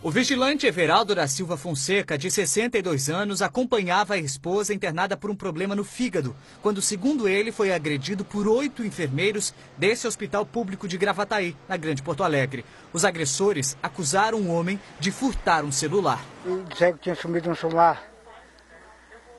O vigilante Everaldo da Silva Fonseca, de 62 anos, acompanhava a esposa internada por um problema no fígado, quando, segundo ele, foi agredido por oito enfermeiros desse hospital público de Gravataí, na Grande Porto Alegre. Os agressores acusaram o homem de furtar um celular. Disseram que tinha sumido um celular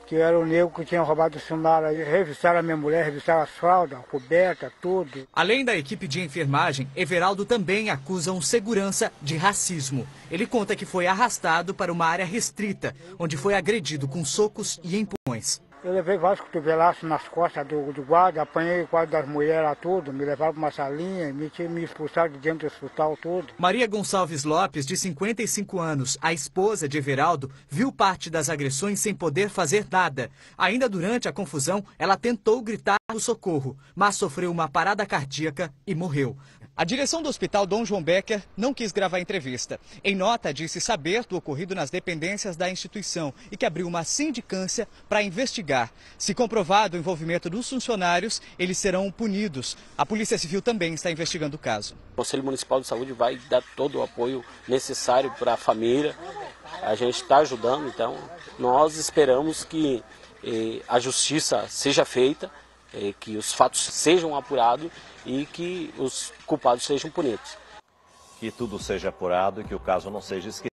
que era o negro que tinha roubado o celular. Revistaram a minha mulher, revistaram as fraldas, a coberta, tudo. Além da equipe de enfermagem, Everaldo também acusa um segurança de racismo. Ele conta que foi arrastado para uma área restrita, onde foi agredido com socos e empurrões. Eu levei vários cotovelaços nas costas do, do guarda, apanhei o das mulheres tudo, me levaram para uma salinha, me, me expulsaram de dentro do hospital tudo. Maria Gonçalves Lopes, de 55 anos, a esposa de Everaldo, viu parte das agressões sem poder fazer nada. Ainda durante a confusão, ela tentou gritar o socorro, mas sofreu uma parada cardíaca e morreu. A direção do Hospital Dom João Becker não quis gravar a entrevista. Em nota, disse saber do ocorrido nas dependências da instituição e que abriu uma sindicância para investigar. Se comprovado o envolvimento dos funcionários, eles serão punidos. A Polícia Civil também está investigando o caso. O Conselho Municipal de Saúde vai dar todo o apoio necessário para a família. A gente está ajudando, então nós esperamos que eh, a justiça seja feita é, que os fatos sejam apurados e que os culpados sejam punidos. Que tudo seja apurado e que o caso não seja esquecido.